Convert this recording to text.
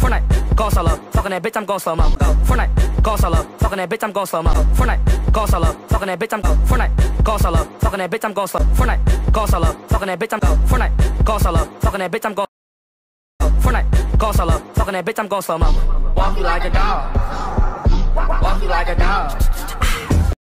Fortnite, go solo. Fucking that bitch, I'm going slow mo. Go. Fortnite, go solo. Fucking that bitch, I'm going slow mo. Fortnite, go solo. Fucking that bitch, I'm go. Fortnite, go solo. Fucking that bitch, I'm going slow. Fortnite, go solo. Fucking that bitch, I'm go. Fortnite, go solo. Fucking that bitch, I'm going. Fortnite, go solo. Fucking that bitch, I'm going slow mo. Walk you like a dog. Walk you like a dog.